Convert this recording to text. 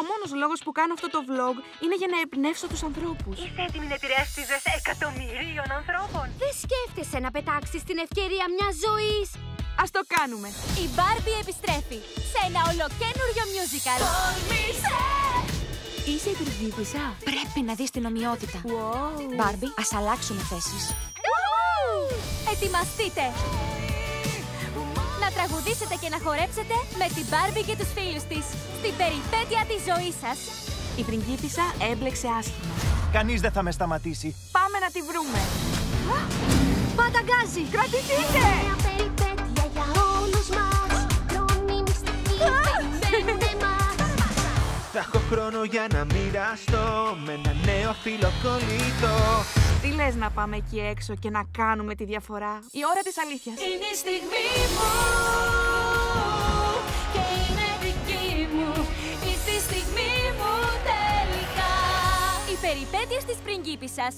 Ο μόνος λόγος που κάνω αυτό το vlog είναι για να εμπνεύσω τους ανθρώπους. Είσαι έτοιμη να επηρεάσεις τι ζωέ εκατομμυρίων ανθρώπων. Δεν σκέφτεσαι να πετάξεις την ευκαιρία μιας ζωής. Ας το κάνουμε. Η Barbie επιστρέφει σε ένα ολοκένουργιο musical. Είσαι η πριγκίπισσα. Πρέπει να δεις την ομοιότητα. Wow. Barbie, ας αλλάξουμε θέσεις. Ετοιμαστείτε! Να τραγουδήσετε και να χορέψετε με την Barbie και τους φίλους της στην περιπέτεια της ζωής σας. Η πριγκίπισσα έμπλεξε άσχημα. Κανείς δεν θα με σταματήσει. Πάμε να τη βρούμε. Πάντα γκάζι! Κρατηθείτε! Μια περιπέτεια για όλους μας Χρόνοι μυστικοί περιμένουνε μας Θα έχω χρόνο για να μοιραστώ με ένα νέο φίλο κολλητό. Τι λες να πάμε εκεί έξω και να κάνουμε τη διαφορά; Η ώρα της αλήθειας. Είναι η στιγμή μου και είναι δική μου η τη στιγμή μου τελικά. Οι περιπέτειες της πριγκίπισσας.